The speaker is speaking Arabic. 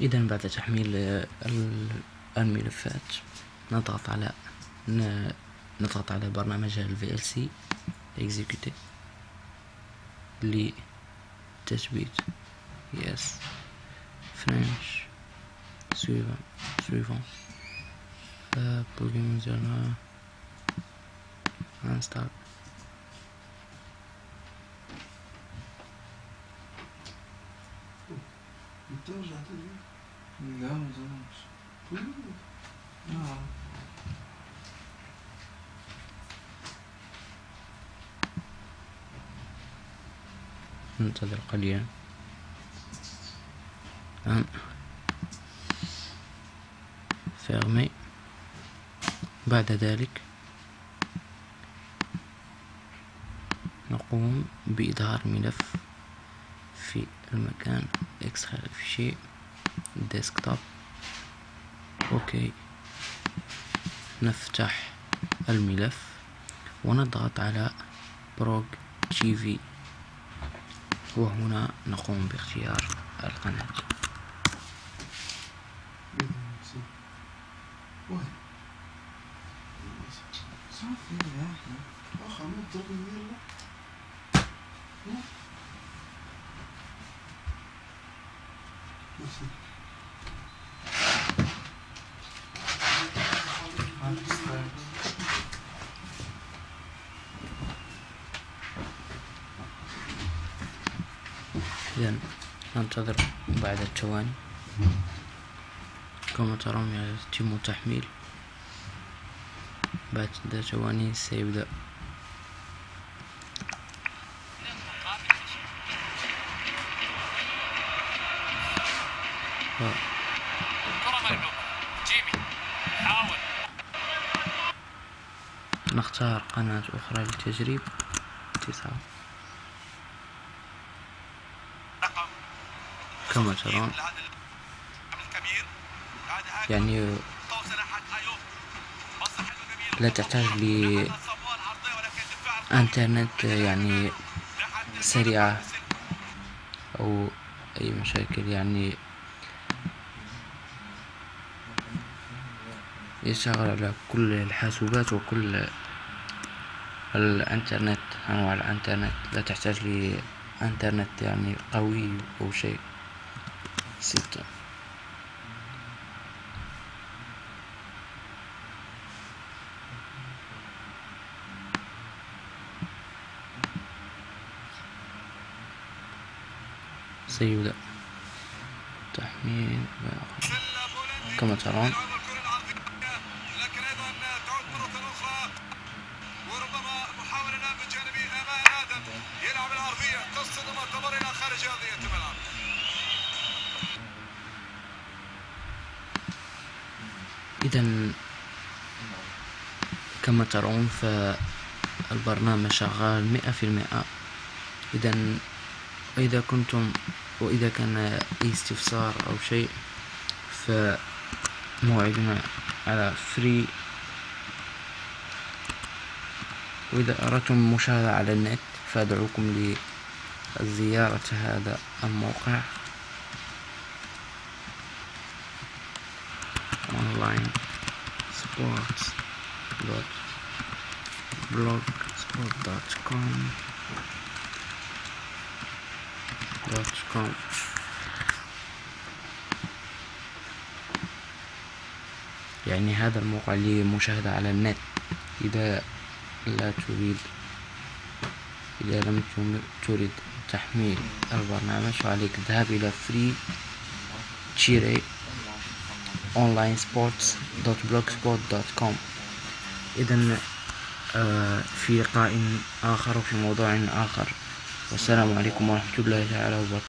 اذا بعد تحميل الملفات نضغط على نضغط على برنامج ال VLC اكزيكوتي لتثبيت. يس فرنش سويفون سويفون بروجرام زيرنا انستارت ترجع تجي لا ما ظنش آه ننتظر قليلا. الآن فيرمي بعد ذلك نقوم بإظهار ملف في المكان اكسترا فيشي ديسكتوب أوكي. نفتح الملف. ونضغط على بروج تي في وهنا نقوم باختيار القناة. صافي يا إذا ننتظر بعد ثواني كما ترون يتم تحميل. بعد ثواني سيبدأ. نختار قناة أخرى للتجريب تسعة كما ترون يعني لا تحتاج لإنترنت يعني سريعة أو أي مشاكل يعني يشتغل على كل الحاسوبات وكل الانترنت أنواع الانترنت. لا تحتاج لانترنت يعني قوي أو شيء. ستة. سيبدأ. تحميل. كما ترون. إذا كما ترون فالبرنامج شغال مئة في المئة. إذا إذا كنتم وإذا كان أي استفسار أو شيء فموعدنا على فري وإذا أردتم مشاهدة على النت فأدعوكم لزيارة هذا الموقع. Online sports dot blogspot.com dot com يعني هذا الموقع لمشاهدة على النت. إذا لا تريد إذا لم تريد تحميل البرنامج فعليك الذهاب إلى free تشيري online sports blogspot.com إذا آه، في لقاء آخر وفي موضوع آخر. والسلام عليكم ورحمة الله تعالى وبركاته.